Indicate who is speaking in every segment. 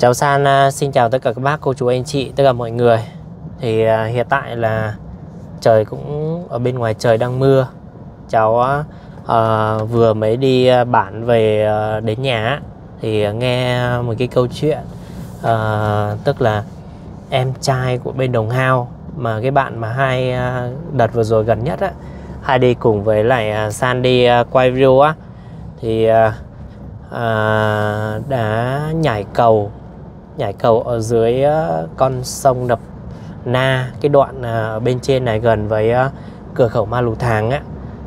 Speaker 1: Chào San à, xin chào tất cả các bác, cô chú, anh chị, tất cả mọi người. Thì à, hiện tại là trời cũng ở bên ngoài trời đang mưa. Cháu uh, vừa mới đi bản về đến nhà Thì nghe một cái câu chuyện uh, Tức là em trai của bên Đồng Hao Mà cái bạn mà hai đợt vừa rồi gần nhất á Hai đi cùng với lại San đi quay video á Thì uh, à, đã nhảy cầu nhảy cầu ở dưới ờ, con sông đập Na. Cái đoạn ở bên trên này gần với ờ, cửa khẩu Ma Lù Thàng á.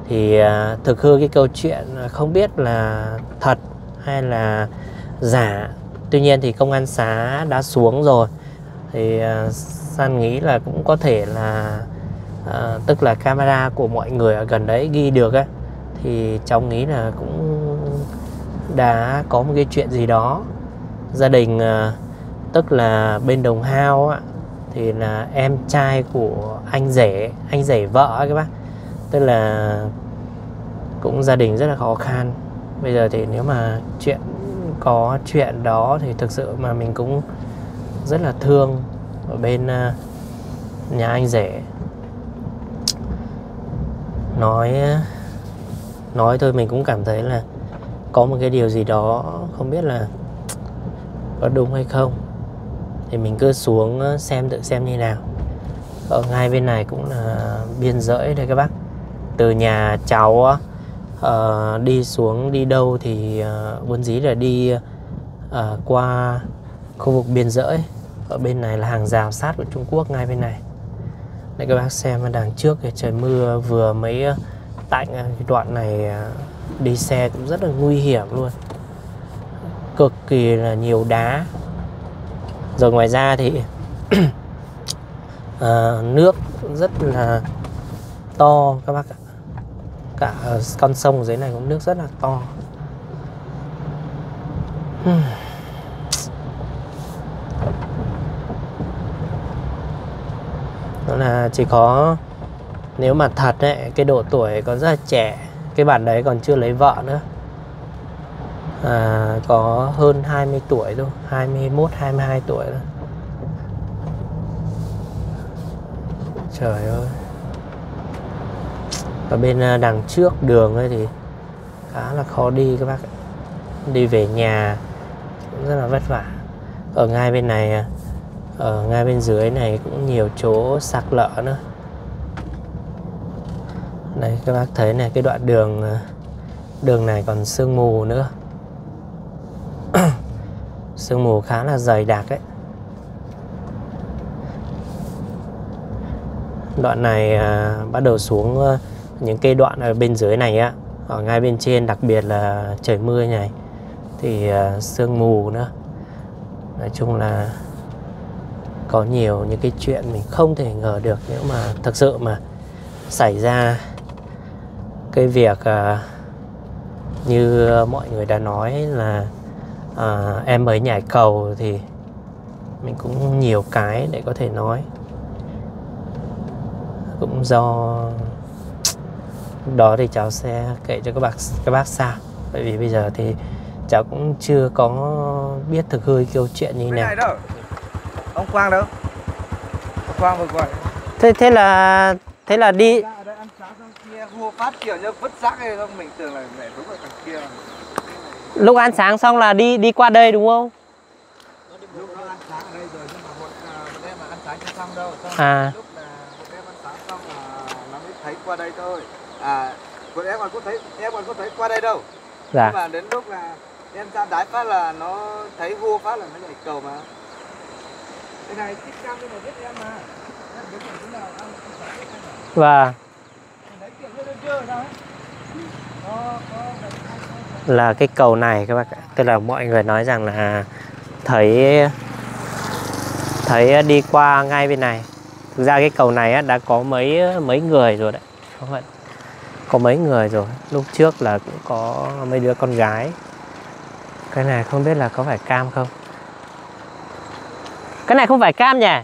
Speaker 1: Thì thực hư cái câu chuyện không biết là thật hay là giả. Tuy nhiên thì công an xã đã xuống rồi. Thì san nghĩ là cũng có thể là tức là camera của mọi người ở gần đấy ghi được á. Thì cháu nghĩ là cũng đã có một cái chuyện gì đó. Gia đình uh, tức là bên đồng hao á, thì là em trai của anh rể anh rể vợ các bác. Tức là cũng gia đình rất là khó khăn. Bây giờ thì nếu mà chuyện có chuyện đó thì thực sự mà mình cũng rất là thương ở bên à, nhà anh rể. Nói à, nói thôi mình cũng cảm thấy là có một cái điều gì đó không biết là có đúng hay không thì mình cứ xuống ờ, xem tự xem như nào. Ở ngay bên này cũng là biên giới đây các bác. Từ nhà cháu uh, đi xuống đi đâu thì uh, vốn dĩ là đi uh, qua khu vực biên giới. Ở bên này là hàng rào sát của Trung Quốc ngay bên này. Đây các bác xem đằng trước thì trời mưa vừa mấy tạnh cái đoạn này đi xe cũng rất là nguy hiểm luôn. Cực kỳ là nhiều đá rồi ngoài ra thì à, nước rất là to các bác ạ. Cả con sông dưới này cũng nước rất là to. Đó là chỉ có nếu mà thật ấy, cái độ tuổi còn rất là trẻ cái bạn đấy còn chưa lấy vợ nữa à, có hơn 20 tuổi thôi 21 22 tuổi thôi. Trời ơi. Ở bên à, đằng trước đường ấy thì khá là khó đi các bác đi về nhà cũng rất là vất vả. Ở ngay bên này à, ở ngay bên dưới này cũng nhiều chỗ sạc lỡ nữa. Đây các bác thấy này cái đoạn đường à, đường này còn sương mù nữa sương mù khá là dày đặc ấy. Đoạn này à, bắt đầu xuống à, những cây đoạn ở bên dưới này á ở ngay bên trên đặc biệt là trời mưa này. Thì à, sương mù nữa. Nói chung là có nhiều những cái chuyện mình không thể ngờ được nếu mà thực sự mà xảy ra cái việc à, như mọi người đã nói là à, em mới nhảy cầu thì mình cũng nhiều cái để có thể nói. Cũng do đó thì cháu sẽ kể cho các bác các bác sao bởi vì bây giờ thì cháu cũng chưa có biết thực hư câu chuyện như thế nào. Đâu.
Speaker 2: ông Quang đâu? Ông Quang vừa gọi.
Speaker 1: Thế thế là thế là đi.
Speaker 2: Kiểu như vứt rác hay không mình tưởng là mẹ đúng ở kia
Speaker 1: lúc ăn sáng xong là đi đi qua đây đúng không?
Speaker 2: Lúc nó ăn sáng ở đây rồi nhưng mà một, à, một em mà ăn sáng chưa xong đâu xong
Speaker 1: à.
Speaker 2: Lúc là một em ăn sáng xong là nó mới thấy qua đây thôi à một em còn có thấy em còn có thấy qua đây đâu.
Speaker 1: Dạ.
Speaker 2: Nhưng mà đến lúc là em ra đái phát là nó thấy hô phát là nó nhảy cầu mà. Cái này tích cam cho mà biết em mà.
Speaker 1: Và
Speaker 2: đấy kiểu như lên chưa sao ấy. Có có
Speaker 1: là cái cầu này các bác ạ. Tức là mọi người nói rằng là thấy thấy đi qua ngay bên này. Thực ra cái cầu này đã có mấy mấy người rồi đấy, không vậy có mấy người rồi. Lúc trước là cũng có mấy đứa con gái. Cái này không biết là có phải cam không? Cái này không phải cam nhỉ?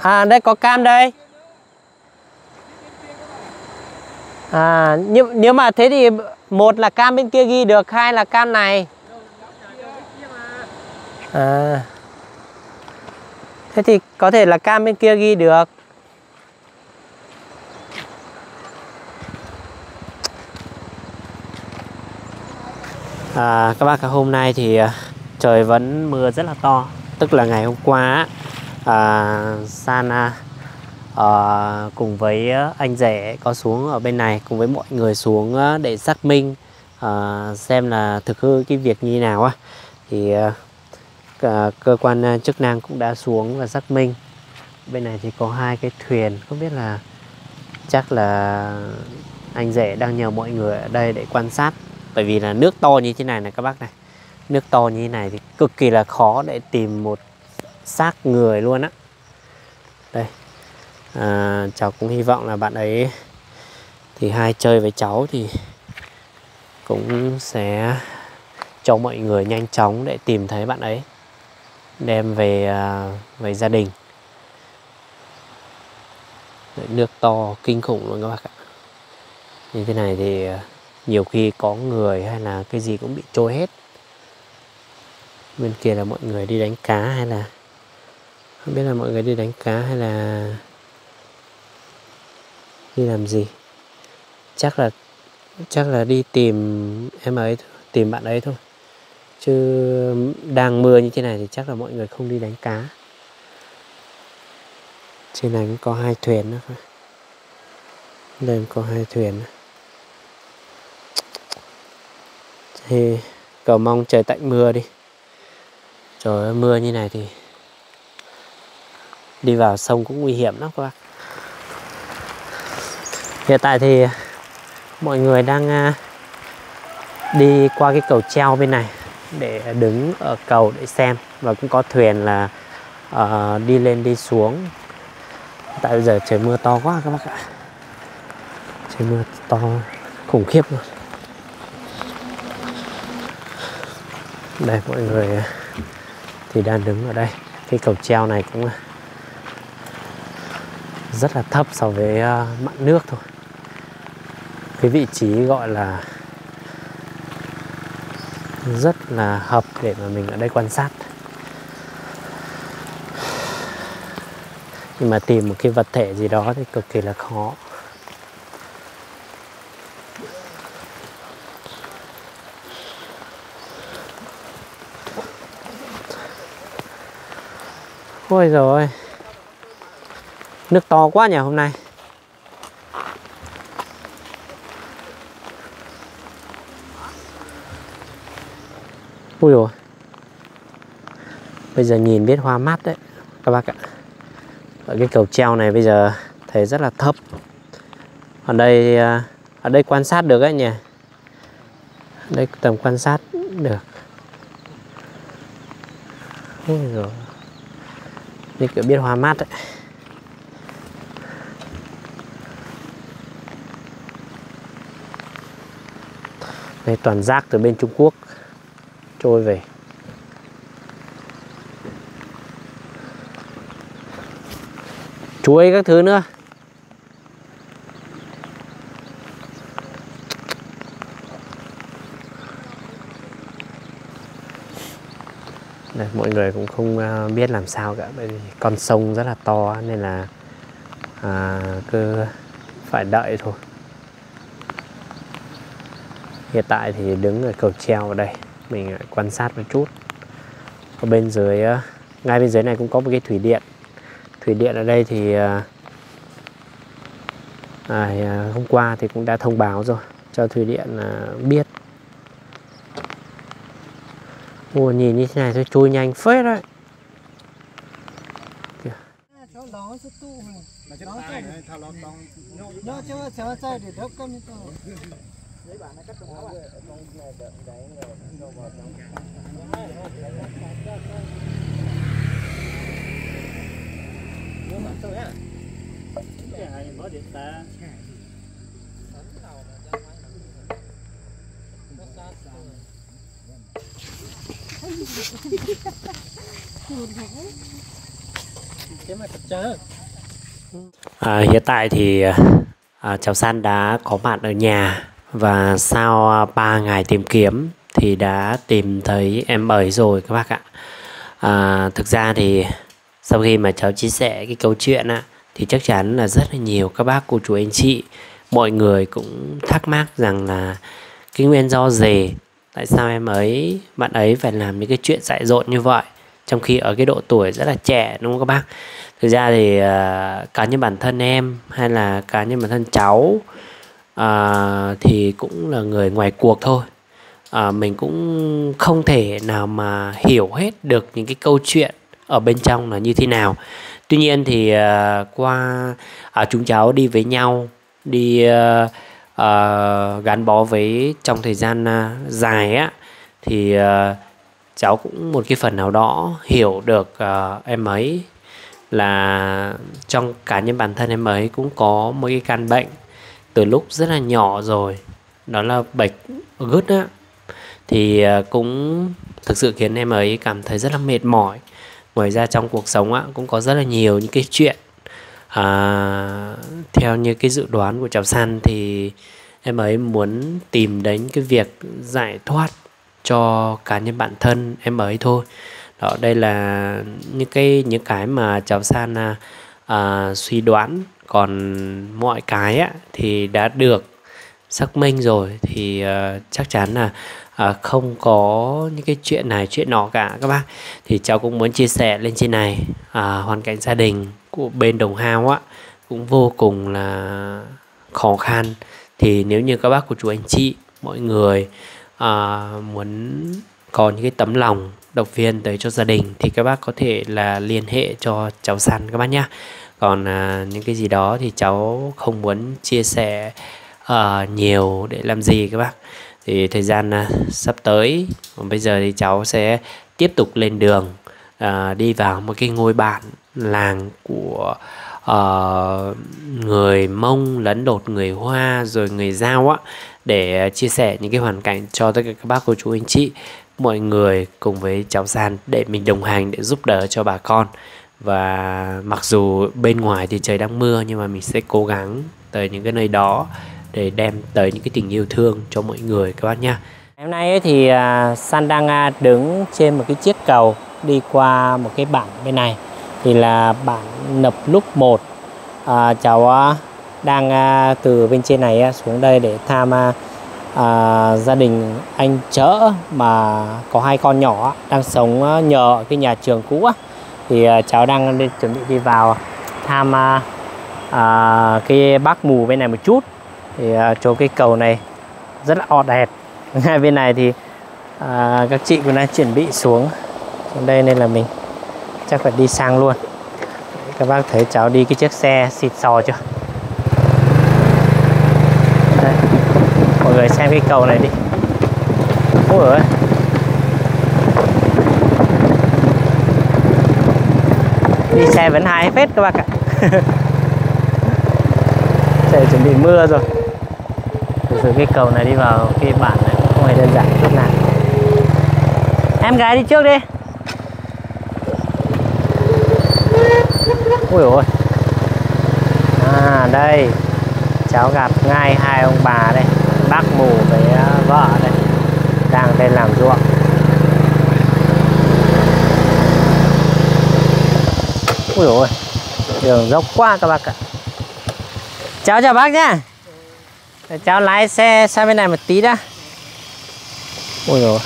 Speaker 1: À đây có cam đây. À, nhưng nếu mà thế thì một là cam bên kia ghi được, hai là cam này. à. Thế thì có thể là cam bên kia ghi được. À, các bác hôm nay thì à, trời vẫn mưa rất là to. Tức là ngày hôm qua à, Sana uh, cùng với ờ, anh rể có xuống ở bên này cùng với mọi người xuống ờ, để xác minh uh, xem là thực hư cái việc như nào á. Thì uh, cơ quan chức năng cũng đã xuống và xác minh. Bên này thì có hai cái thuyền không biết là chắc là anh rể đang nhờ mọi người ở đây để quan sát. Bởi vì là nước to như thế này này các bác này nước to như thế này thì cực kỳ là khó để tìm một xác người luôn á. Đây à, cháu cũng hy vọng là bạn ấy thì hai chơi với cháu thì cũng sẽ cho mọi người nhanh chóng để tìm thấy bạn ấy đem về à, về gia đình. Nước to kinh khủng luôn các bác ạ. Như thế này thì à, nhiều khi có người hay là cái gì cũng bị trôi hết. Bên kia là mọi người đi đánh cá hay là không biết là mọi người đi đánh cá hay là đi làm gì? Chắc là chắc là đi tìm em ấy tìm bạn ấy thôi. Chứ đang mưa như thế này thì chắc là mọi người không đi đánh cá. Trên này cũng có hai thuyền nữa đây có hai thuyền nữa. thì cầu mong trời tạnh mưa đi. Trời ơi, mưa như này thì đi vào sông cũng nguy hiểm lắm các bác hiện tại thì mọi người đang à, đi qua cái cầu treo bên này để đứng ở cầu để xem và cũng có thuyền là uh, đi lên đi xuống. Tại bây giờ trời mưa to quá các bác ạ. Trời mưa to khủng khiếp luôn. Đây mọi người à, thì đang đứng ở đây. Cái cầu treo này cũng à, rất là thấp so với uh, mặt nước thôi cái vị trí gọi là rất là hợp để mà mình ở đây quan sát. Nhưng mà tìm một cái vật thể gì đó thì cực kỳ là khó. Ôi rồi Nước to quá nhỉ hôm nay. Ui rồi Bây giờ nhìn biết hoa mát đấy, Các bác ạ. Ở cái cầu treo này bây giờ Thấy rất là thấp. Ở đây à, Ở đây quan sát được ấy nhỉ? Ở Đây tầm quan sát được. Ui rồi như kiểu biết hoa mát đấy Đây, toàn rác từ bên Trung Quốc trôi về. Chuối các thứ nữa. Đây, mọi người cũng không à, biết làm sao cả bởi vì con sông rất là to nên là à, cứ phải đợi thôi. Hiện tại thì đứng ở cầu treo ở đây mình quan sát một chút. Ở bên dưới ờ, ngay bên dưới này cũng có một cái thủy điện. Thủy điện ở đây thì à, hôm qua thì cũng đã thông báo rồi cho thủy điện à, biết. Ủa nhìn như thế này thôi trôi nhanh phết đấy.
Speaker 2: Nó
Speaker 1: À, hiện tại thì à, cháu San đã có mặt ở nhà và sau à, 3 ngày tìm kiếm thì đã tìm thấy em ấy rồi các bác ạ. À, thực ra thì sau khi mà cháu chia sẻ cái câu chuyện á thì chắc chắn là rất là nhiều các bác cô chú anh chị mọi người cũng thắc mắc rằng là cái nguyên do gì tại sao em ấy bạn ấy phải làm những cái chuyện dại dột như vậy trong khi ở cái độ tuổi rất là trẻ đúng không các bác? Thực ra thì uh, cá nhân bản thân em hay là cá nhân bản thân cháu à, thì cũng là người ngoài cuộc thôi. À, mình cũng không thể nào mà hiểu hết được những cái câu chuyện ở bên trong là như thế nào. Tuy nhiên thì à, qua à, chúng cháu đi với nhau đi à, à, gắn bó với trong thời gian à, dài á thì à, cháu cũng một cái phần nào đó hiểu được à, em ấy là trong cá nhân bản thân em ấy cũng có một cái căn bệnh từ lúc rất là nhỏ rồi đó là bạch gút á. Thì à, cũng thực sự khiến em ấy cảm thấy rất là mệt mỏi. Ngoài ra trong cuộc sống á cũng có rất là nhiều những cái chuyện à, theo như cái dự đoán của cháu san thì em ấy muốn tìm đến cái việc giải thoát cho cá nhân bản thân em ấy thôi. Đó đây là những cái những cái mà cháu san à, à, suy đoán còn mọi cái á, thì đã được xác minh rồi thì uh, chắc chắn là uh, không có những cái chuyện này chuyện nọ cả. Các bác thì cháu cũng muốn chia sẻ lên trên này. Uh, hoàn cảnh gia đình của bên đồng hao á cũng vô cùng là khó khăn. Thì nếu như các bác của chú anh chị mọi người uh, muốn có những cái tấm lòng động viên tới cho gia đình thì các bác có thể là liên hệ cho cháu săn các bác nhé còn à, những cái gì đó thì cháu không muốn chia sẻ uh, nhiều để làm gì các bác. Thì thời gian à, sắp tới còn bây giờ thì cháu sẽ tiếp tục lên đường à, đi vào một cái ngôi bản làng của uh, người mông lấn đột người hoa rồi người giao á để à, chia sẻ những cái hoàn cảnh cho tất cả các bác cô chú anh chị mọi người cùng với cháu san để mình đồng hành để giúp đỡ cho bà con và mặc dù bên ngoài thì trời đang mưa nhưng mà mình sẽ cố gắng tới những cái nơi đó để đem tới những cái tình yêu thương cho mọi người các bác nha. hôm nay thì à, san đang à, đứng trên một cái chiếc cầu đi qua một cái bản bên này. Thì là bản nập lúc 1 à, cháu à, đang từ bên trên này xuống đây để tham à, gia đình anh chỡ mà có hai con nhỏ đang sống nhờ cái nhà trường cũ á thì à, cháu đang đi, chuẩn bị đi vào tham à, à, cái bác mù bên này một chút. Thì à, chỗ cái cầu này rất là ọt đẹp ngay bên này thì à, các chị cũng đang chuẩn bị xuống. Xuống đây nên là mình chắc phải đi sang luôn. Các bác thấy cháu đi cái chiếc xe xịt sò chưa? Đây. mọi người xem cái cầu này đi. Ôi ơi. Đi xe vẫn hai phết các bác ạ. Trời chuẩn bị mưa rồi. Thực sự cái cầu này đi vào cái bản này không hề đơn giản chút nào. Em gái đi trước đi. Ui ôi. À đây. Cháu gặp ngay hai ông bà đây. Bác mù với ờ, vợ đây. Đang đây làm ruộng ui ôi. Đường dốc quá các bác ạ. Cháu chào bác nhá. Cháu lái xe sang bên này một tí đã. Ui rồi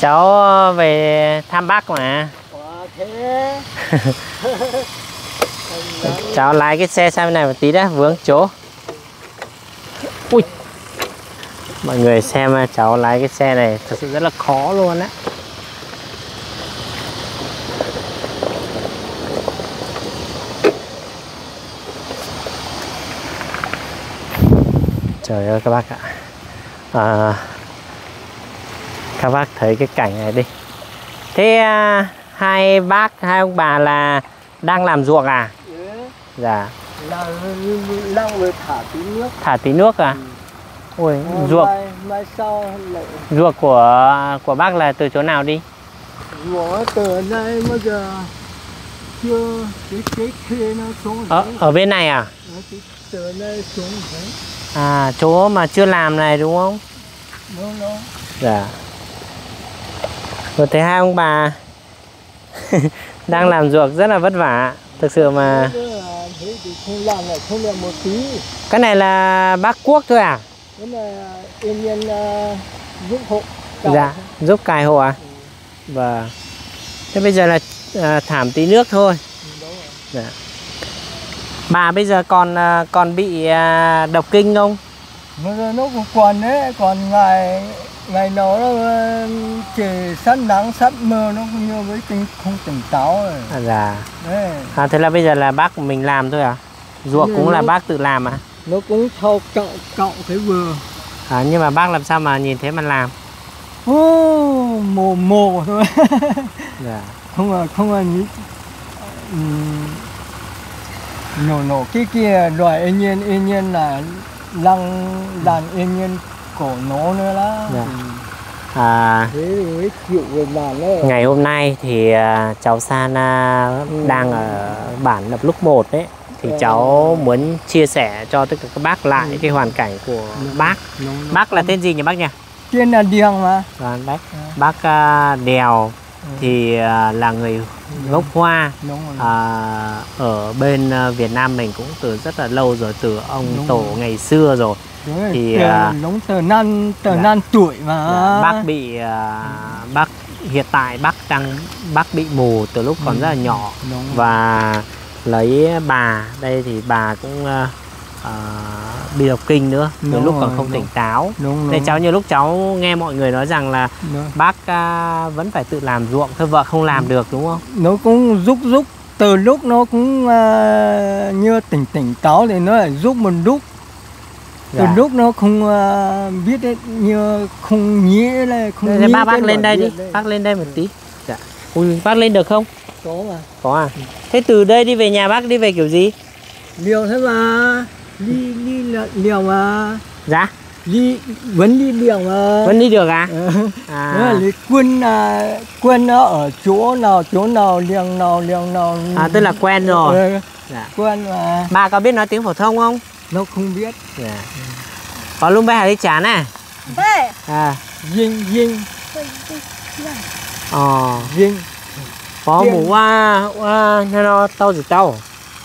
Speaker 1: cháu ờ, về thăm bác mà. Cháu lái cái xe sang bên này một tí đã, vướng chỗ. Ui. Mọi người xem ờ, cháu lái cái xe này thật sự rất là khó luôn á. Trời ơi các bác ạ. À, các bác thấy cái cảnh này đi. Thế à, hai bác hai ông bà là đang làm ruộng à? Ừ. dạ.
Speaker 2: Đang thả tí nước.
Speaker 1: Thả tí nước à? Ừ. ui
Speaker 2: ờ,
Speaker 1: ruộng.
Speaker 2: mai, mai sau lại...
Speaker 1: ruộng của của bác là từ chỗ nào đi?
Speaker 2: Ruộng từ đây bây giờ chưa cái cái kia nó xuống
Speaker 1: ở, ở bên này à?
Speaker 2: Từ đây xuống đấy
Speaker 1: à chỗ mà chưa làm này đúng không
Speaker 2: đúng đúng
Speaker 1: dạ Vừa thấy hai ông bà đang làm ruộng rất là vất vả. Thực sự mà cái này là bác cuốc thôi à?
Speaker 3: thế là yên nhiên uh, giúp hộ
Speaker 1: Dạ, giúp cài hộ à? Vâng. Thế bây giờ là à, thảm tí nước thôi. Dạ. Bà bây giờ còn à, còn bị à, độc kinh không?
Speaker 3: Bây giờ nó cũng còn đấy còn ngày ngày nào nó ờ, trời sát nắng sát mưa nó cũng như với tinh không tỉnh táo rồi
Speaker 1: À, dạ.
Speaker 3: đấy
Speaker 1: À, thế là bây giờ là bác mình làm thôi à? Ruộng
Speaker 3: Ừ.
Speaker 1: cũng là bác tự làm à?
Speaker 3: nó cũng thâu cậu cậu cái vừa
Speaker 1: à? Nhưng mà bác làm sao mà nhìn thấy mà làm?
Speaker 3: ô mồ mồ thôi
Speaker 1: Dạ.
Speaker 3: không là không là ừm, nổ nổ. Cái kia loài yên nhiên yên nhiên là lăng đàn yên nhiên cổ nó nữa lá
Speaker 1: Dạ. À,
Speaker 3: thế thì mới chịu về bàn đó
Speaker 1: ngày hôm nay thì à, cháu Sana đang ở bản lập lúc 1 đấy. Thì
Speaker 3: Dạ.
Speaker 1: cháu muốn chia sẻ cho tất cả các bác lại cái hoàn cảnh của bác. Bác là tên gì nhỉ bác nhỉ?
Speaker 3: Trên là điềng mà.
Speaker 1: Bác.
Speaker 3: Dạ.
Speaker 1: bác à, Đèo.
Speaker 3: Ừ.
Speaker 1: thì à, là người gốc Hoa à, ở bên à, Việt Nam mình cũng từ rất là lâu rồi từ ông
Speaker 3: Đúng
Speaker 1: tổ
Speaker 3: rồi.
Speaker 1: ngày xưa rồi
Speaker 3: Đúng
Speaker 1: thì,
Speaker 3: tờ-
Speaker 1: à,
Speaker 3: tờ nan tờ
Speaker 1: dạ.
Speaker 3: nan tuổi mà
Speaker 1: Dạ, bác bị à, bác hiện tại bác đang bác bị mù từ lúc còn
Speaker 3: Ừ.
Speaker 1: rất là nhỏ
Speaker 3: Đúng rồi.
Speaker 1: và lấy bà đây thì bà cũng à, à, bị độc kinh nữa
Speaker 3: Đúng
Speaker 1: lúc còn
Speaker 3: rồi,
Speaker 1: không
Speaker 3: đúng.
Speaker 1: tỉnh táo.
Speaker 3: Đúng
Speaker 1: nên
Speaker 3: đúng,
Speaker 1: cháu nhiều lúc cháu nghe mọi người nói rằng là
Speaker 3: đúng.
Speaker 1: bác à, vẫn phải tự làm ruộng thôi vợ không làm được đúng không?
Speaker 3: Nó cũng giúp giúp. Từ lúc nó cũng à, như tỉnh tỉnh táo thì nó lại giúp một lúc từ
Speaker 1: Dạ.
Speaker 3: lúc nó không à, biết ấy, như không nghĩ là không
Speaker 1: Thế
Speaker 3: nghĩ
Speaker 1: bác bác lên đây đi
Speaker 3: việc
Speaker 1: bác lên đây một tí. Dạ. Ui, bác lên được không?
Speaker 3: Có mà.
Speaker 1: Có à? Thế từ đây đi về nhà bác đi về kiểu gì?
Speaker 3: Liều thế mà đi đi liều mà.
Speaker 1: Dạ.
Speaker 3: Đi vẫn đi liều mà.
Speaker 1: Vẫn đi được à?
Speaker 3: Ờ.
Speaker 1: à.
Speaker 3: Đó là quân à, quân nó ở chỗ nào chỗ nào liềng nào liềng nào.
Speaker 1: À, tức là quen rồi.
Speaker 3: Ờ,
Speaker 1: dạ.
Speaker 3: quen mà.
Speaker 1: Bà có biết nói tiếng phổ thông không?
Speaker 3: Nó không biết.
Speaker 1: Dạ. có luôn giờ đi chán
Speaker 4: Đây,
Speaker 1: à.
Speaker 3: Dinh dinh.
Speaker 1: Ờ.
Speaker 3: Dinh.
Speaker 1: Có mũ qua qua nó nó tao gì tao.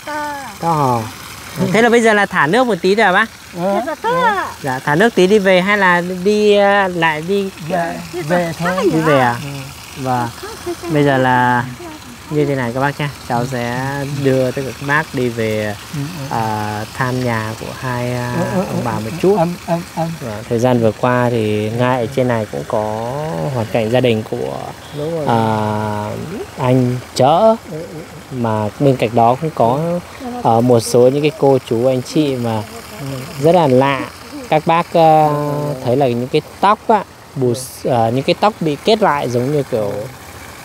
Speaker 4: Ta,
Speaker 1: tao hò thế là bây giờ là thả nước một tí rồi à bác
Speaker 3: Ờ,
Speaker 4: ta.
Speaker 1: dạ thả nước tí đi về hay là đi à, lại đi?
Speaker 3: Về về thôi.
Speaker 1: đi về à?
Speaker 3: Ừ.
Speaker 1: và bây giờ là như thế này các bác nhé. Cháu sẽ đưa tất cả các bác đi về
Speaker 3: Ừ, ừ.
Speaker 1: à, thăm nhà của hai
Speaker 3: ừ,
Speaker 1: ông bà một chút. Và thời gian vừa qua thì ngay ở trên này cũng có hoàn cảnh gia đình của à, anh chỡ.
Speaker 3: Ừ.
Speaker 1: mà bên cạnh đó cũng có ờ, một số những cái cô chú anh chị mà rất là lạ. Các bác ờ, thấy là những cái tóc á bù ờ, những cái tóc bị kết lại giống như kiểu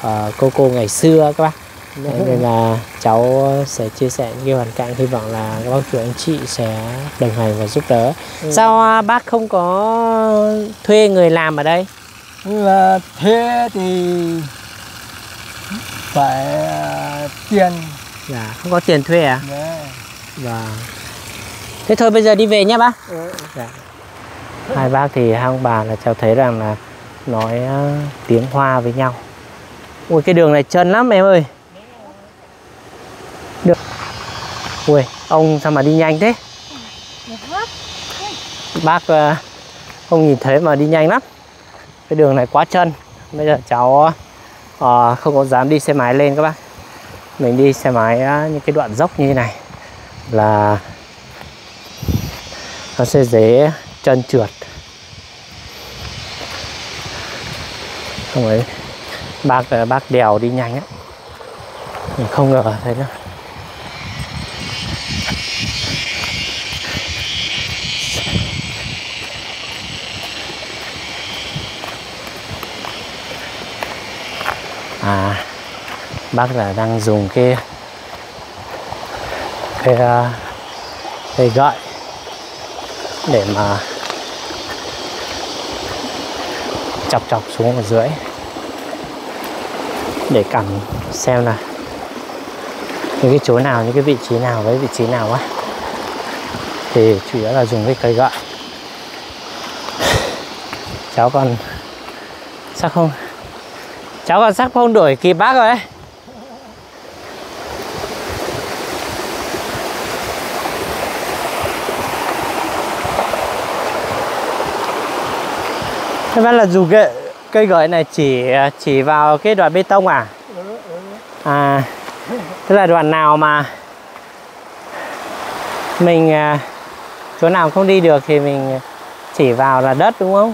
Speaker 1: ờ, cô cô ngày xưa các bác. Nên là cháu sẽ chia sẻ những cái hoàn cảnh hy vọng là các bác chú anh chị sẽ đồng hành và giúp đỡ.
Speaker 3: Ừ.
Speaker 1: sao à, bác không có thuê người làm ở đây?
Speaker 3: Mà thế thì phải à, tiền
Speaker 1: dạ không có tiền thuê à
Speaker 3: Đấy.
Speaker 1: và thế thôi bây giờ đi về nhé bác
Speaker 3: Ừ.
Speaker 1: Dạ. Hai bác thì hai ông bà là cháu thấy rằng là nói ờ, tiếng Hoa với nhau. Ui cái đường này trơn lắm em ơi. Được. Ui, ông sao mà đi nhanh thế? Bác ờ, không nhìn thấy mà đi nhanh lắm. Cái đường này quá chân. Bây giờ cháu à, không có dám đi xe máy lên các bác. Mình đi xe máy á, những cái đoạn dốc như thế này là nó sẽ dễ chân trượt. Không ấy bác ờ, bác đèo đi nhanh á. Mình không ngờ thấy nó à bác là đang dùng cái cái ờ, cái gậy để mà chọc chọc xuống ở dưới. Để cảm xem là những cái chỗ nào, những cái vị trí nào với vị trí nào á. Thì chủ yếu là dùng cái cây gậy. Cháu còn sao không? Cháu còn sắp không đuổi kịp bác rồi đấy Thế bác là dù cái cây gậy này chỉ à, chỉ vào cái đoạn bê tông à? À, tức là đoạn nào mà mình à, chỗ nào không đi được thì mình chỉ vào là đất đúng không?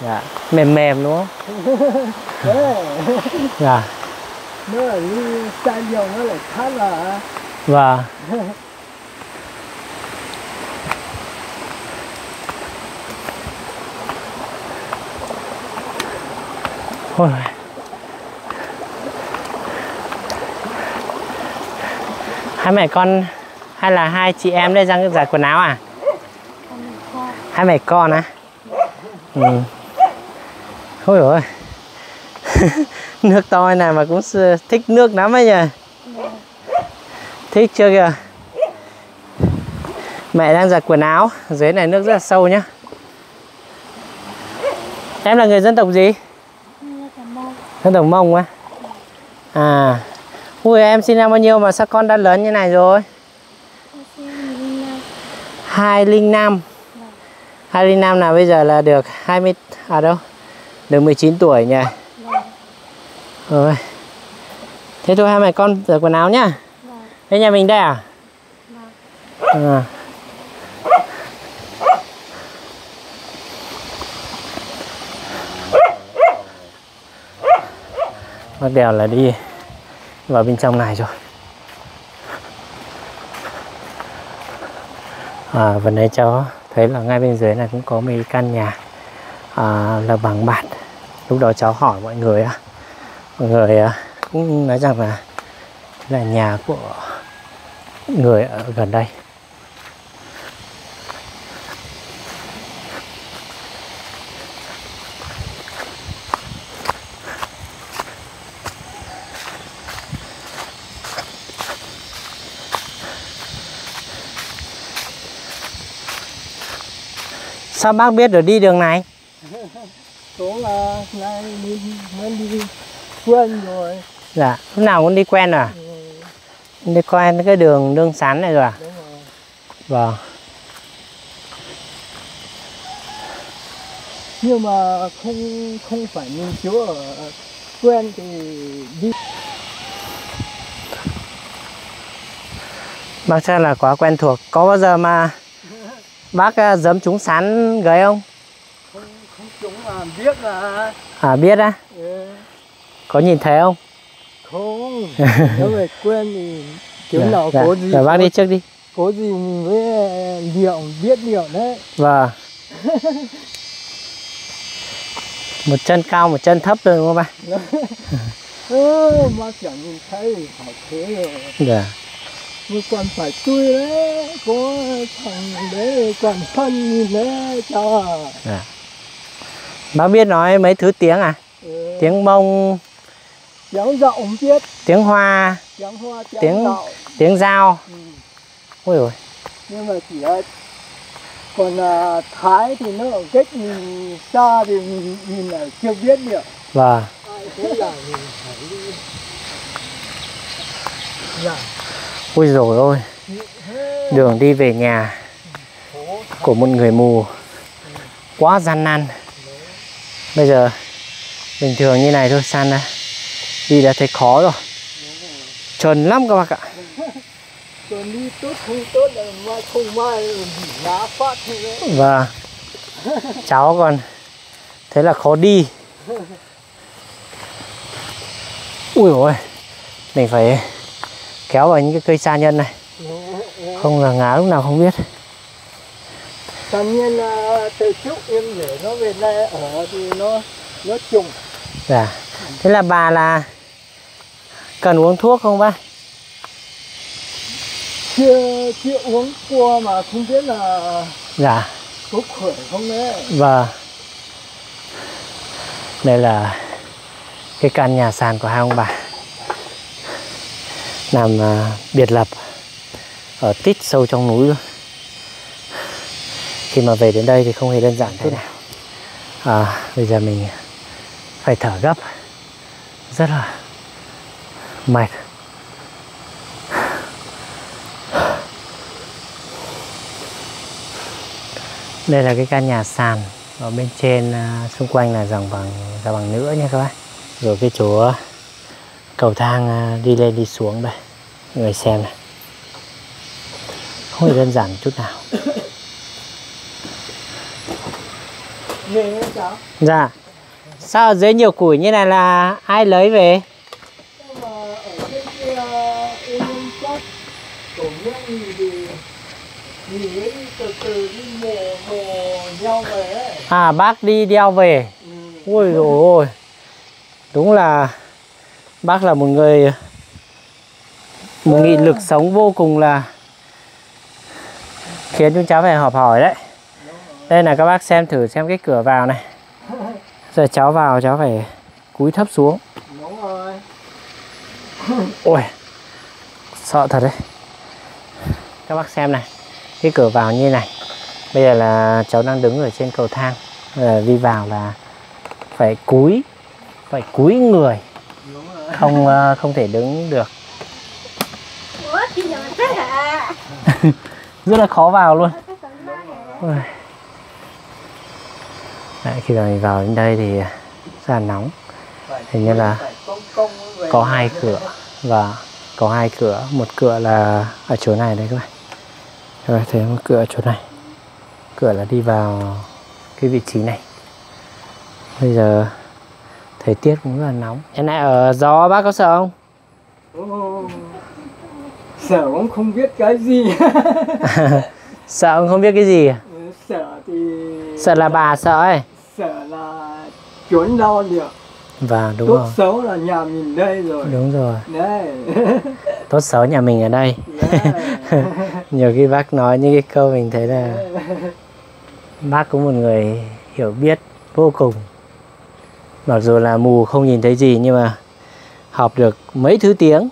Speaker 1: Dạ, mềm mềm đúng không? Dạ,
Speaker 3: nó là như chai dầu nó lại khá là
Speaker 1: vâng. Ôi. Hai mẹ con hay là hai chị em đây đang giặt quần áo à? Hai mẹ con á? Ừ. Ôi rồi nước to này mà cũng thích nước lắm ấy nhỉ? Thích chưa kìa? Mẹ đang giặt quần áo, dưới này nước rất là sâu nhá. Em là người dân tộc gì? Dân tộc Mông á? À, ui em sinh năm bao nhiêu mà sao con đã lớn như này rồi? 205 205 là bây giờ là được 20 à đâu? Được 19 tuổi nhỉ? Rồi. Thế thôi hai mẹ con rửa quần áo nhá. Đây nhà mình đây à? À. Bác đèo là đi vào bên trong này rồi. À, vừa nãy cháu thấy là ngay bên dưới này cũng có mấy căn nhà à, là bằng bạt. Lúc đó cháu hỏi mọi người á, mọi người à, cũng nói rằng là là nhà của người ở gần đây. Sao bác biết được đi đường này?
Speaker 3: Số là nay đi đi quen rồi
Speaker 1: Dạ, lúc nào cũng đi quen rồi à?
Speaker 3: ừ,
Speaker 1: Đi quen cái đường đường sắn này rồi à?
Speaker 3: đúng rồi
Speaker 1: Vâng.
Speaker 3: nhưng mà không không phải nghiên cứu ở quen thì đi
Speaker 1: Bác chắc là quá quen thuộc. Có bao giờ mà bác à, giấm trúng sắn gấy không
Speaker 3: chúng mà biết là
Speaker 1: À biết á,
Speaker 3: ừ,
Speaker 1: có nhìn thấy không?
Speaker 3: không nếu mà quen thì kiểu
Speaker 1: Dạ,
Speaker 3: nào
Speaker 1: dạ.
Speaker 3: có gì
Speaker 1: Rồi bác đi trước đi.
Speaker 3: có gì mình mới liệu biết liệu đấy
Speaker 1: Vâng. một chân cao, một chân thấp rồi đúng không bác?
Speaker 3: ơ mà chẳng nhìn thấy thì phải thế rồi
Speaker 1: Dạ.
Speaker 3: mà còn phải tui đấy có thằng đấy còn phân nhìn đấy cho à
Speaker 1: Bác biết nói mấy thứ tiếng à?
Speaker 3: ừ,
Speaker 1: Tiếng Mông,
Speaker 3: tiếng không biết
Speaker 1: tiếng Hoa,
Speaker 3: tiếng hoa tiếng,
Speaker 1: Tiếng-
Speaker 3: dậu
Speaker 1: tiếng Giao.
Speaker 3: ừ.
Speaker 1: Ôi dồi.
Speaker 3: nhưng mà chỉ còn là thái thì nó ở cách nhìn xa thì mình nhìn là chưa biết được
Speaker 1: Vâng.
Speaker 3: thế là mình phải đi dạ
Speaker 1: Ôi rồi ôi. Đường đi về nhà
Speaker 3: phố
Speaker 1: của một người mù quá gian nan bây giờ bình thường như này thôi san ra đi đã thấy khó rồi. Trơn lắm các bác ạ.
Speaker 3: Còn đi tốt không tốt là mai không mai bị ngã phát thế. Đấy
Speaker 1: và cháu còn thế là khó đi. Ui ôi mình phải kéo vào những cái cây sa nhân này. Không là ngã lúc nào không biết
Speaker 3: tất nhiên là từ trước em để nó về đây ở thì nó nó trùng.
Speaker 1: Dạ. Thế là bà là cần uống thuốc không bác?
Speaker 3: Chưa chưa uống qua mà không biết là
Speaker 1: dạ.
Speaker 3: có khỏe không đấy.
Speaker 1: Vâng. Đây là cái căn nhà sàn của hai ông bà. Nằm à, biệt lập Ở tít sâu trong núi. luôn Khi mà về đến đây thì không hề đơn giản thế nào. À, Bây giờ mình phải thở gấp. Rất là mệt. Đây là cái căn nhà sàn ở bên trên à, xung quanh là dòng bằng dòng bằng nữa nha các bác. Rồi cái chỗ cầu thang à, đi lên đi xuống đây. Người xem này. Không hề đơn giản chút nào
Speaker 3: Nghe cháu.
Speaker 1: Dạ. Sao dưới nhiều củi như này là ai lấy về?
Speaker 3: Ấy.
Speaker 1: à bác đi đeo về.
Speaker 3: Ừ.
Speaker 1: ui dồi ôi. Đúng là bác là một người một nghị lực sống vô cùng là khiến chúng cháu phải học hỏi đấy đây là các bác xem thử xem cái cửa vào này giờ cháu vào cháu phải cúi thấp xuống
Speaker 3: Đúng rồi.
Speaker 1: ôi sợ thật đấy các bác xem này cái cửa vào như này bây giờ là cháu đang đứng ở trên cầu thang Ờ, đi vào là phải cúi phải cúi người
Speaker 3: Đúng rồi.
Speaker 1: không ờ, không thể đứng được
Speaker 4: giờ
Speaker 1: rất là khó vào luôn Ôi. Đấy, khi mà mình vào đến đây thì rất là nóng. Hình như là có hai cửa. Và có hai cửa. Một cửa là ở chỗ này đấy các bạn. Các bạn thấy một cửa ở chỗ này. Cửa là đi vào cái vị trí này. Bây giờ thời tiết cũng rất là nóng. Hiện nay ở gió bác có sợ không?
Speaker 3: Ồ, Sợ cũng không biết cái gì.
Speaker 1: sợ không, không biết cái gì à?
Speaker 3: sợ thì
Speaker 1: sợ là bà sợ ấy
Speaker 3: sợ là trốn lo được.
Speaker 1: và đúng
Speaker 3: Tốt
Speaker 1: rồi
Speaker 3: xấu là nhà mình đây rồi.
Speaker 1: đúng rồi
Speaker 3: Đấy.
Speaker 1: tốt xấu nhà mình ở đây
Speaker 3: Đấy.
Speaker 1: nhiều khi bác nói những cái câu mình thấy là bác cũng một người hiểu biết vô cùng mặc dù là mù không nhìn thấy gì nhưng mà học được mấy thứ tiếng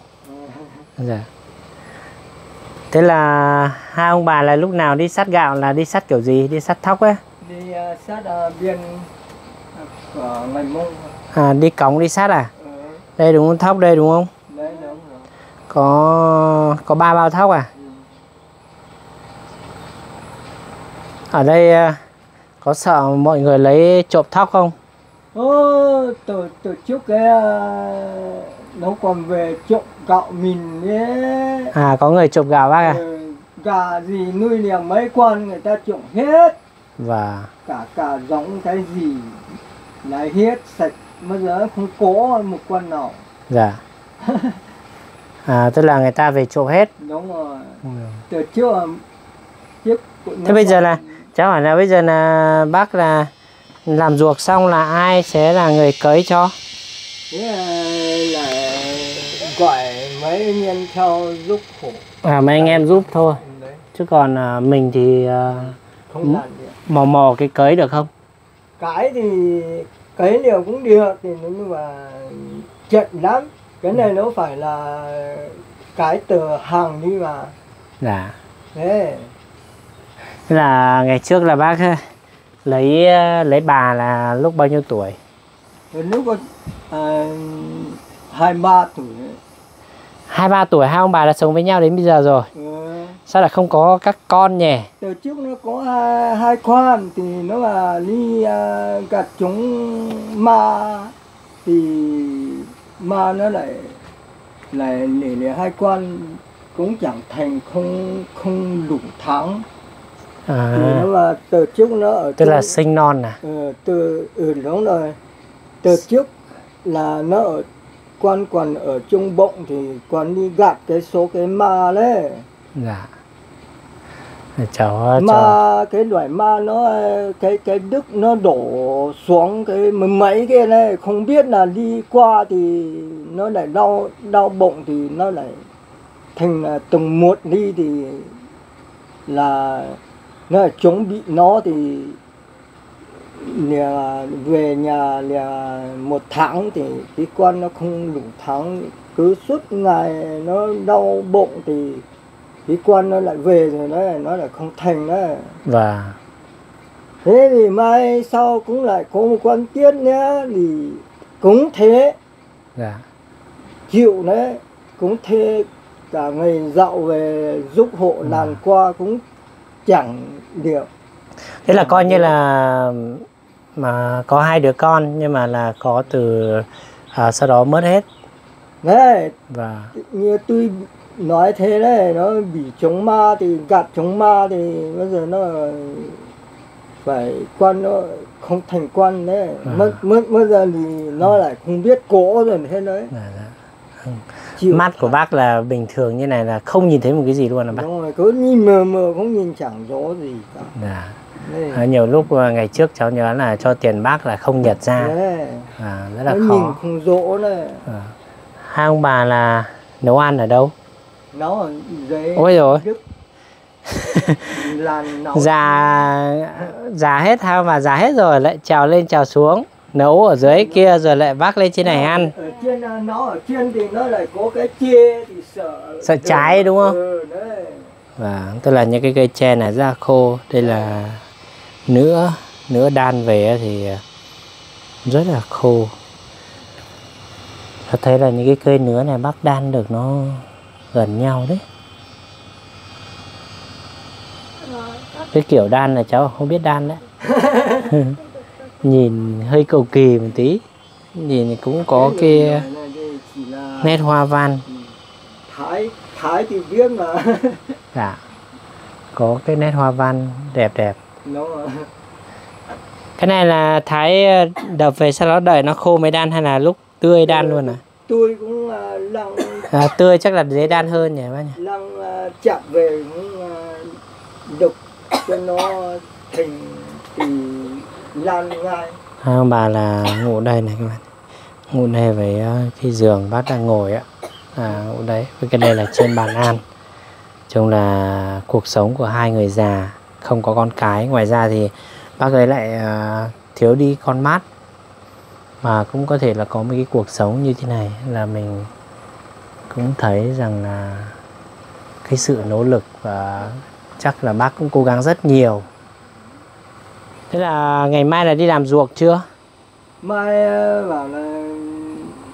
Speaker 1: dạ. thế là hai ông bà là lúc nào đi sắt gạo là đi sắt kiểu gì đi sắt thóc ấy
Speaker 3: đi uh, sát uh, biên của ngày mông.
Speaker 1: À, đi cống đi sắt à?
Speaker 3: Ừ,
Speaker 1: đây đúng không thóc đây đúng không?
Speaker 3: Đấy đúng rồi.
Speaker 1: Có có ba bao thóc à?
Speaker 3: Ừ.
Speaker 1: ở đây à, có sợ mọi người lấy trộm thóc không?
Speaker 3: Ô, từ từ trước cái uh, nó còn về trộm gạo mình ấy
Speaker 1: à có người trộm gạo bác à?
Speaker 3: Ừ, gà gì nuôi nhà mấy con người ta trộm hết
Speaker 1: và
Speaker 3: cả cả giống cái gì là hết sạch bây giờ không có một con nào.
Speaker 1: Dạ. À tức là người ta về trộm hết.
Speaker 3: Đúng rồi. Từ trước trước
Speaker 1: Thế bây giờ là cháu hỏi là bây giờ là bác là làm ruột xong là ai sẽ là người cấy cho?
Speaker 3: Thế là, là gọi mấy anh em theo giúp khổ.
Speaker 1: À mấy anh em giúp thôi.
Speaker 3: Đấy.
Speaker 1: Chứ còn à, mình thì à,
Speaker 3: không làm được
Speaker 1: mò mò cái cấy được không?
Speaker 3: Cái thì cái điều cũng được thì nó mà chậm lắm. Cái này nó phải là cái từ hàng đi mà.
Speaker 1: Dạ.
Speaker 3: Thế.
Speaker 1: Là ngày trước là bác à, lấy à, lấy bà là lúc bao nhiêu tuổi?
Speaker 3: Rồi lúc à, hai ba tuổi.
Speaker 1: Hai ba tuổi hai ông bà đã sống với nhau đến bây giờ rồi.
Speaker 3: Ừ.
Speaker 1: sao lại không có các con nhỉ?
Speaker 3: Từ trước nó có hai, hai con thì nó là đi à, gặt chúng ma. Thì ma nó lại lại để, để hai con cũng chẳng thành không không đủ tháng thì
Speaker 1: à,
Speaker 3: nó là từ trước nó ở
Speaker 1: tức là sinh non à?
Speaker 3: Ờ, từ ừ đúng rồi. Từ trước là nó ở quan còn ở trung bụng thì còn đi gạt cái số cái ma đấy.
Speaker 1: Dạ cháu
Speaker 3: ma, cái loại ma nó, cái cái đức nó đổ xuống cái mấy cái này, không biết là đi qua thì nó lại đau đau bụng thì nó lại thành là từng một đi thì là nó là chống bị nó thì là về nhà là một tháng thì cái con nó không đủ tháng, cứ suốt ngày nó đau bụng thì cái con nó lại về rồi nó lại nó lại không thành đấy
Speaker 1: và
Speaker 3: thế thì mai sau cũng lại có một con tiếp nữa thì cũng thế.
Speaker 1: Dạ.
Speaker 3: Chịu đấy cũng thuê cả ngày dạo về giúp hộ
Speaker 1: Ừ.
Speaker 3: làng qua cũng chẳng được.
Speaker 1: Thế là coi như là mà có hai đứa con nhưng mà là có từ à, sau đó mất hết.
Speaker 3: Đấy.
Speaker 1: Và
Speaker 3: như tôi nói thế đấy nó bị chống ma thì gạt chống ma thì bây giờ nó phải quan nó không thành quan đấy.
Speaker 1: À.
Speaker 3: mất mất bây giờ thì nó lại không biết cố rồi thế đấy.
Speaker 1: Dạ.
Speaker 3: chịu.
Speaker 1: Mắt của bác là bình thường như này là không nhìn thấy một cái gì luôn là bác?
Speaker 3: Đúng rồi cứ nhìn mờ mờ không nhìn chẳng rõ gì cả. Đấy,
Speaker 1: À, nhiều lúc à, ngày trước cháu nhớ là cho tiền bác là không nhật ra.
Speaker 3: Đấy.
Speaker 1: à, rất
Speaker 3: nó
Speaker 1: là
Speaker 3: nhìn
Speaker 1: khó
Speaker 3: không rõ đấy.
Speaker 1: À. hai ông bà là nấu ăn ở đâu
Speaker 3: nó ở dưới
Speaker 1: ôi rồi
Speaker 3: nó
Speaker 1: già già hết ông bà già hết rồi lại trèo lên trèo xuống nấu ở dưới kia rồi. lại vác lên trên này ăn.
Speaker 3: ở trên à, nó ở trên thì nó lại có cái chia thì sợ.
Speaker 1: Sợ cháy đúng không?
Speaker 3: ừ,
Speaker 1: và tức là những cái cây tre này là khô. Đây là nữa nữa đan về thì rất là khô. Tôi thấy là những cái cây nứa này bác đan được nó gần nhau đấy. Cái kiểu đan này cháu không biết đan đấy. Nhìn hơi cầu kỳ một tí. Nhìn cũng có cái
Speaker 3: là
Speaker 1: nét hoa văn.
Speaker 3: Thái thái thì biết mà.
Speaker 1: Dạ có cái nét hoa văn đẹp đẹp. Cái này là thái ờ, đập về sau đó đợi nó khô mới đan hay là lúc tươi đan luôn à,
Speaker 3: tôi cũng lăng
Speaker 1: à tươi chắc là dễ đan hơn nhỉ bác nhỉ?
Speaker 3: Lăng à, chạm về cũng à, đục cho nó thành thì lan ngay
Speaker 1: ông bà là ngủ đây này các bạn. Ngủ đây với ờ, cái giường bác đang ngồi á à ngủ đấy với cái đây là trên bàn ăn. Chung là cuộc sống của hai người già không có con cái. Ngoài ra thì bác ấy lại ờ, thiếu đi con mắt mà cũng có thể là có một cái cuộc sống như thế này là mình cũng thấy rằng là cái sự nỗ lực và chắc là bác cũng cố gắng rất nhiều thế là ngày mai là đi làm ruộng chưa
Speaker 3: mai à, bảo là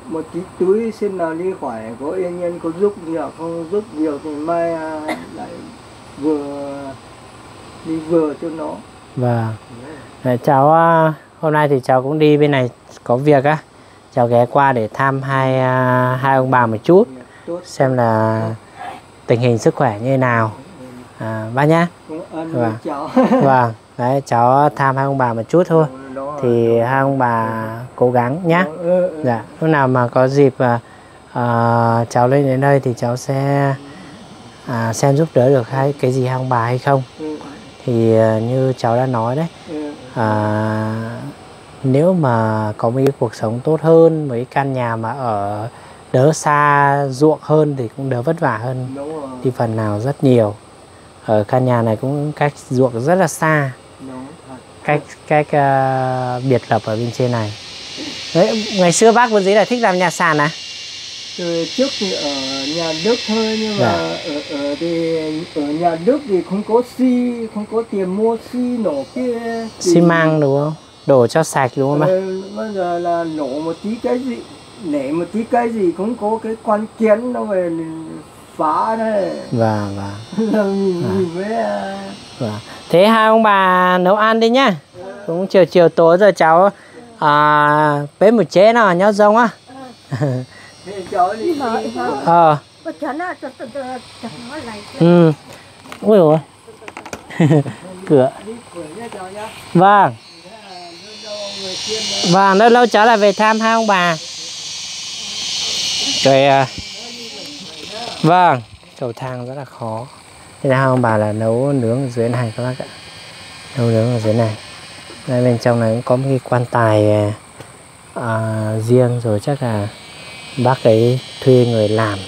Speaker 3: một tí túi xin nào đi khỏi có yên nhiên có giúp nhiều không giúp nhiều thì mai à, lại vừa đi vừa cho nó
Speaker 1: Vâng. Đấy, cháu à, hôm nay thì cháu cũng đi bên này có việc á. Cháu ghé qua để thăm hai hai ông bà một chút xem là tình hình sức khỏe như thế nào. À, bác nhá. Vâng.
Speaker 3: cháu
Speaker 1: Vâng. Đấy cháu thăm hai ông bà một chút thôi. Thì hai ông bà cố gắng nhá.
Speaker 3: ừ, ừ.
Speaker 1: Dạ. Lúc nào mà có dịp à, à, cháu lên đến đây thì cháu sẽ à, xem giúp đỡ được hai cái gì hai ông bà hay không.
Speaker 3: Ừ,
Speaker 1: Thì à, như cháu đã nói đấy. à, nếu mà có một cái cuộc sống tốt hơn một cái căn nhà mà ở đỡ xa ruộng hơn thì cũng đỡ vất vả hơn. Đi phần nào rất nhiều. Ở căn nhà này cũng cách ruộng rất là xa. Cách cách à, biệt lập ở bên trên này. Đấy, ngày xưa bác vốn dĩ là thích làm nhà sàn à?
Speaker 3: Từ trước thì ở nhà Đức thôi nhưng mà
Speaker 1: Dạ.
Speaker 3: ở, ở thì ở nhà Đức thì không có xi không có tiền mua xi nổ kia. Thì-
Speaker 1: xi măng đúng không? Đổ cho sạch đúng không bác?
Speaker 3: Ờ, bây giờ là nổ một tí cái gì nể một tí cái gì cũng có cái quan kiến nó về phá đấy
Speaker 1: vâng vâng
Speaker 3: nhìn với à,
Speaker 1: Vâng. Thế hai ông bà nấu ăn đi nhá. Cũng chiều chiều tối rồi cháu à, bếp một chế nào nhớ rông á. Ờ, ừ. Ui dồi. Cửa.
Speaker 3: đi khỏe nha cháu nhá
Speaker 1: Vâng,
Speaker 3: nữa.
Speaker 1: vâng, lâu lâu cháu lại về thăm hai ông bà. Rồi à, Vâng, cầu thang rất là khó. Thế là ông bà là nấu nướng ở dưới này các bác ạ. Nấu nướng ở dưới này. Đây bên trong này cũng có một cái quan tài à, à, riêng rồi chắc là bác ấy thuê người làm.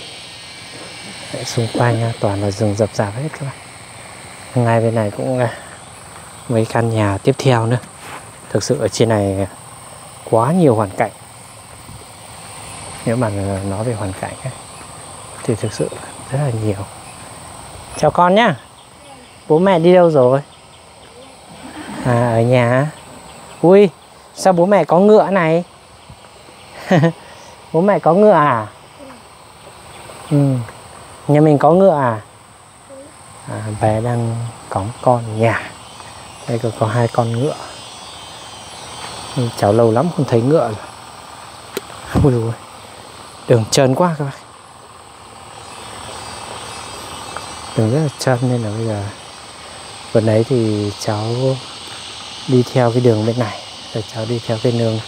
Speaker 1: Đấy, xung quanh à, toàn là rừng rập rạp hết các bạn. Ngay bên này cũng à, mấy căn nhà tiếp theo nữa. Thực sự ở trên này quá nhiều hoàn cảnh. Nếu mà nói về hoàn cảnh ấy, thì thực sự rất là nhiều. Chào con nhá. Bố mẹ đi đâu rồi? À ở nhà. Ui, sao bố mẹ có ngựa này? bố mẹ có ngựa à ừ nhà mình có ngựa à à bé đang có con nhà đây còn có hai con ngựa ừ, cháu lâu lắm không thấy ngựa rồi ui ôi, đường trơn quá các bác. Đường rất là trơn nên là bây giờ vừa nãy thì cháu đi theo cái đường bên này, rồi cháu đi theo cái đường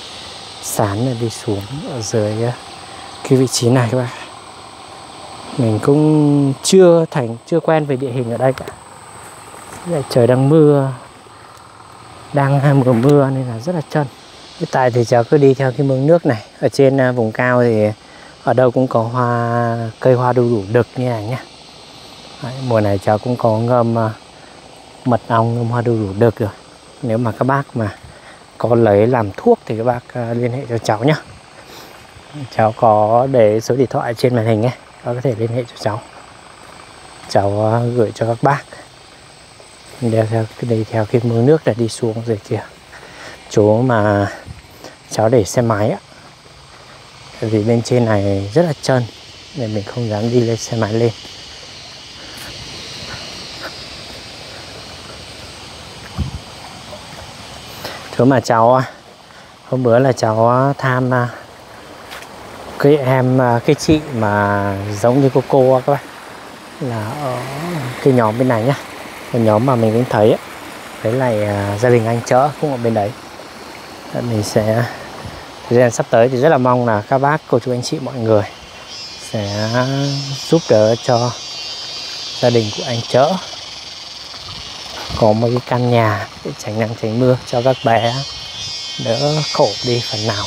Speaker 1: sán là đi xuống ở dưới ờ, cái vị trí này các bạn mình cũng chưa thành, chưa quen về địa hình ở đây cả. Bây giờ trời đang mưa, đang mùa mưa nên là rất là chân. hiện tại thì cháu cứ đi theo cái mương nước này. Ở trên ờ, vùng cao thì ở đâu cũng có hoa cây hoa đu đủ đực như này nhá Đấy, mùa này cháu cũng có ngâm ờ, mật ong ngâm hoa đu đủ đực rồi. Nếu mà các bác mà có lấy làm thuốc thì các bác ờ, liên hệ cho cháu nhé. Cháu có để số điện thoại trên màn hình nhé các có thể liên hệ cho cháu. Cháu ờ, gửi cho các bác. Đeo theo đi theo cái mương nước là đi xuống rồi kìa. Chỗ mà cháu để xe máy á vì bên trên này rất là trơn, nên mình không dám đi lên xe máy lên chỗ mà cháu hôm bữa là cháu tham à, cái em à, cái chị mà giống như cô cô các bạn là ở cái nhóm bên này nhá cái nhóm mà mình cũng thấy ấy. đấy là à, gia đình anh chợ cũng ở bên đấy mình sẽ thời gian sắp tới thì rất là mong là các bác, cô chú anh chị, mọi người sẽ giúp đỡ cho gia đình của anh chợ có một cái căn nhà để tránh nắng, tránh mưa cho các bé, đỡ khổ đi phần nào.